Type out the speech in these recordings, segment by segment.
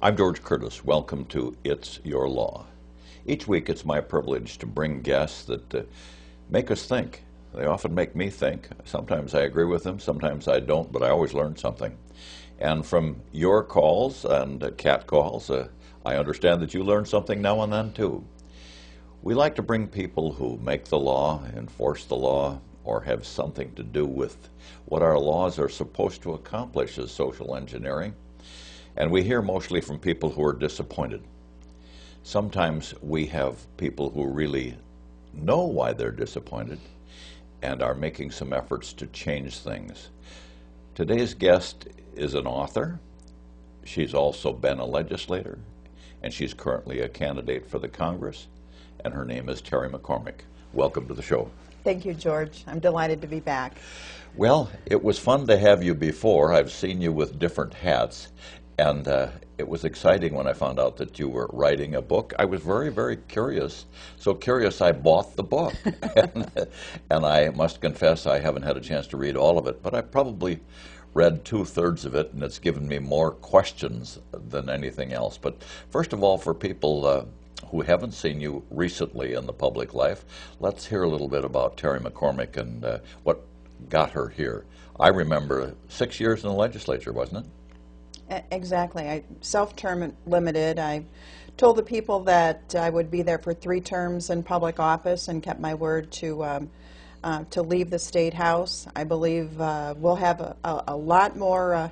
I'm George Curtis. Welcome to It's Your Law. Each week it's my privilege to bring guests that uh, make us think. They often make me think. Sometimes I agree with them, sometimes I don't, but I always learn something. And from your calls and uh, cat calls, uh, I understand that you learn something now and then too. We like to bring people who make the law, enforce the law, or have something to do with what our laws are supposed to accomplish as social engineering. And we hear mostly from people who are disappointed. Sometimes we have people who really know why they're disappointed and are making some efforts to change things. Today's guest is an author. She's also been a legislator, and she's currently a candidate for the Congress, and her name is Terri McCormick. Welcome to the show. Thank you, George. I'm delighted to be back. Well, it was fun to have you before. I've seen you with different hats, and uh, it was exciting when I found out that you were writing a book. I was very, very curious. So curious, I bought the book. and, and I must confess, I haven't had a chance to read all of it, but I probably read two thirds of it, and it's given me more questions than anything else. But first of all, for people uh, who haven't seen you recently in the public life, let's hear a little bit about Terri McCormick and uh, what got her here. I remember six years in the legislature, wasn't it? Exactly. I self-term limited. I told the people that I would be there for three terms in public office and kept my word to um, uh, to leave the state house. I believe uh, we'll have a, a, a lot more uh,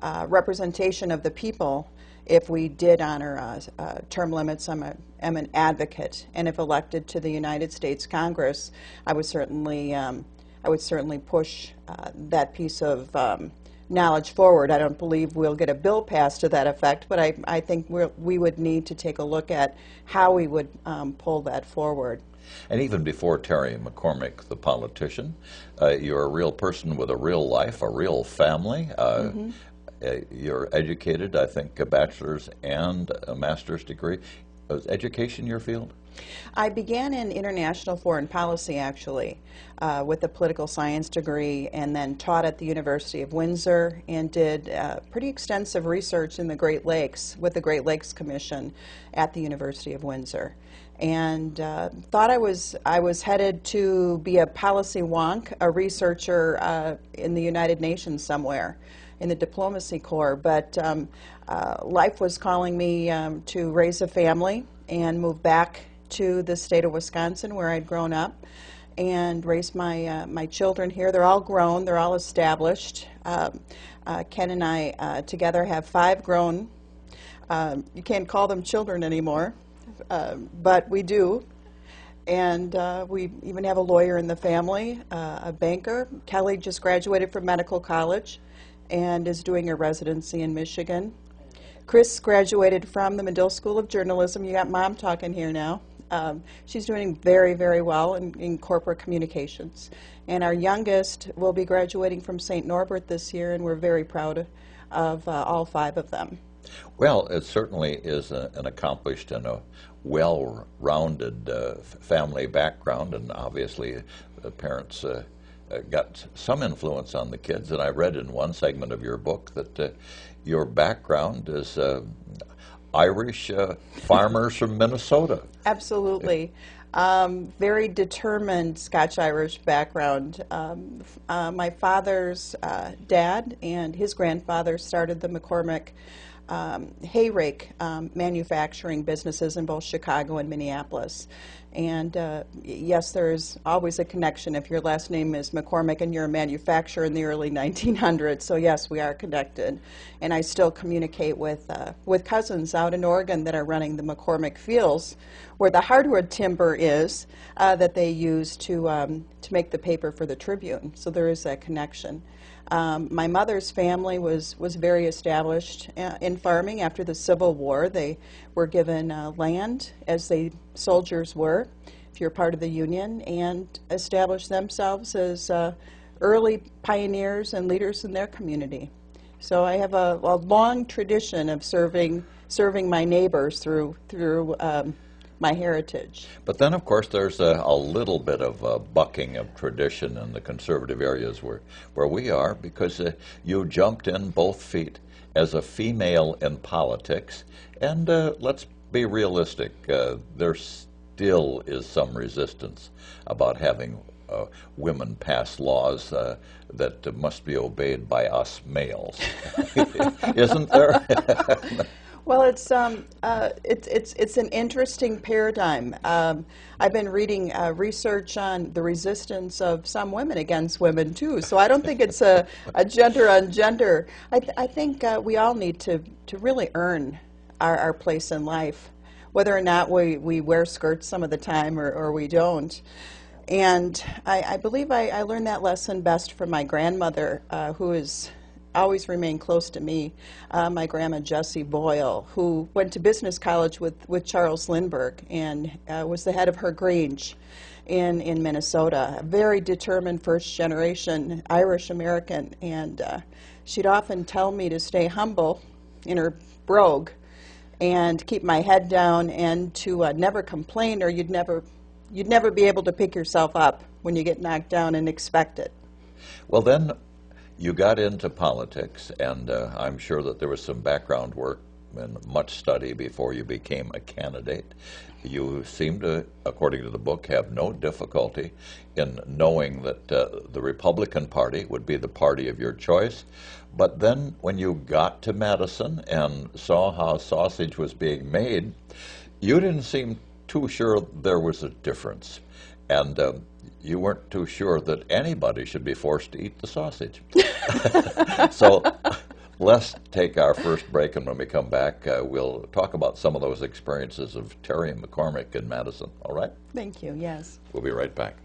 uh representation of the people if we did honor uh, uh, term limits. I'm, a, I'm an advocate, and if elected to the United States Congress, I would certainly um, I would certainly push that piece of um, knowledge forward. I don't believe we'll get a bill passed to that effect, but I, I think we we would need to take a look at how we would um, pull that forward. And even before Terri McCormick, the politician, uh, you're a real person with a real life, a real family. Uh, mm-hmm. uh, you're educated, I think, a bachelor's and a master's degree. Education your field? I began in international foreign policy, actually, uh, with a political science degree, and then taught at the University of Windsor and did uh, pretty extensive research in the Great Lakes with the Great Lakes Commission at the University of Windsor. And uh, thought I was I was headed to be a policy wonk, a researcher uh, in the United Nations somewhere in the diplomacy corps, but um, uh, life was calling me um, to raise a family and move back to the state of Wisconsin where I'd grown up and raised my, uh, my children here. They're all grown, they're all established. Um, uh, Ken and I uh, together have five grown, um, you can't call them children anymore, um, but we do. And uh, we even have a lawyer in the family, uh, a banker. Kelly just graduated from medical college and is doing a residency in Michigan. Chris graduated from the Medill School of Journalism. You got mom talking here now. Um, she's doing very, very well in, in, corporate communications. And our youngest will be graduating from St. Norbert this year, and we're very proud of, uh, all five of them. Well, it certainly is a, an accomplished and a well-rounded uh, family background, and obviously the parents uh, uh, got some influence on the kids. And I read in one segment of your book that uh, your background is uh, Irish uh, farmers from Minnesota. Absolutely. Um, very determined Scotch Irish background. Um, uh, my father's uh, dad and his grandfather started the McCormick um, hay rake um, manufacturing businesses in both Chicago and Minneapolis. And uh, yes, there's always a connection if your last name is McCormick and you're a manufacturer in the early 1900s. So yes, we are connected. And I still communicate with, uh, with cousins out in Oregon that are running the McCormick fields where the hardwood timber is uh, that they use to, um, to make the paper for the Tribune. So there is that connection. Um, my mother's family was, was very established uh, in farming after the Civil War. They were given uh, land, as they soldiers were, if you're part of the Union, and established themselves as uh, early pioneers and leaders in their community. So I have a, a long tradition of serving serving my neighbors through through um, my heritage. But then, of course, there's a, a little bit of a bucking of tradition in the conservative areas where, where we are because uh, you jumped in both feet as a female in politics, and uh, let's be realistic, uh, there still is some resistance about having uh, women pass laws uh, that must be obeyed by us males. Isn't there? Well, it's um, uh, it's it's it's an interesting paradigm. Um, I've been reading uh, research on the resistance of some women against women too. So I don't think it's a, a gender on gender. I, th- I think uh, we all need to to really earn our, our place in life, whether or not we, we wear skirts some of the time or, or we don't. And I, I believe I, I learned that lesson best from my grandmother, uh, has always remained close to me, uh, my grandma Jessie Boyle, who went to business college with, with Charles Lindbergh and uh, was the head of her Grange in, in Minnesota. A very determined first generation Irish American. And uh, she'd often tell me to stay humble in her brogue and keep my head down and to uh, never complain or you'd never, you'd never be able to pick yourself up when you get knocked down and expect it. Well, then you got into politics, and uh, I'm sure that there was some background work and much study before you became a candidate. You seem to, according to the book, have no difficulty in knowing that uh, the Republican Party would be the party of your choice. But then when you got to Madison and saw how sausage was being made, you didn't seem too sure there was a difference. And um, you weren't too sure that anybody should be forced to eat the sausage. so let's take our first break, and when we come back, uh, we'll talk about some of those experiences of Terri McCormick in Madison. All right? Thank you, yes. We'll be right back.